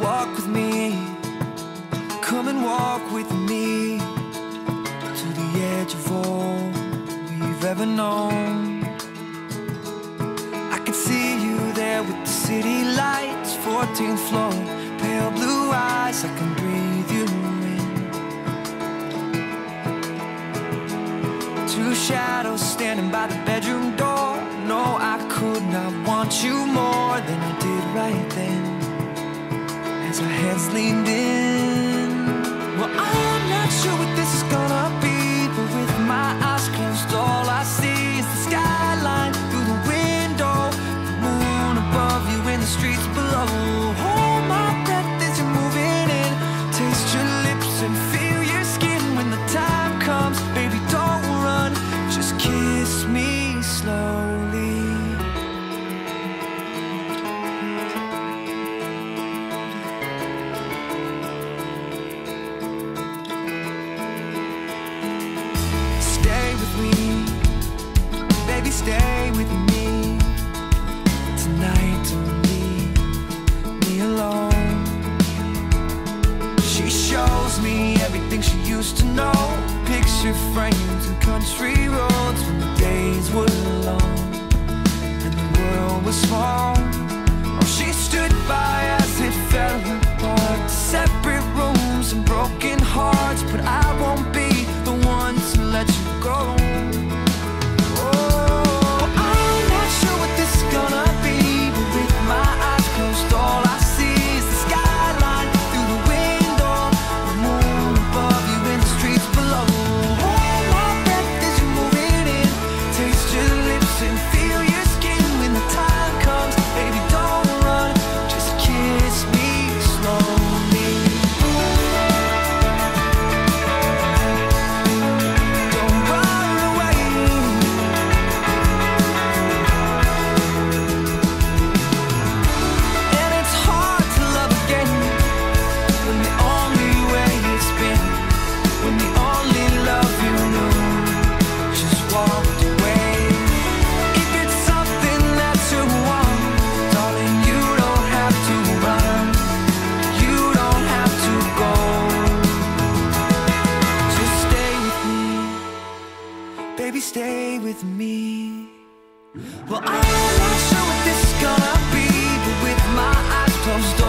Walk with me, come and walk with me To the edge of all we've ever known. I can see you there with the city lights 14th floor, pale blue eyes I can breathe you in. Two shadows standing by the bedroom door. No, I could not want you more than I did right then. Our heads leaned in. Well, I'm not sure what this is gonna be, but with my eyes closed, all I see is the skyline through the window, the moon above you and the streets below. Me, baby, stay with me. Tonight, don't leave me alone. She shows me everything she used to know. Picture frames and country roads when the days were long and the world was small. Oh, she stood by as it fell apart. Separate rooms and broken hearts, but I Well, I am not sure what this is gonna be, but with my eyes closed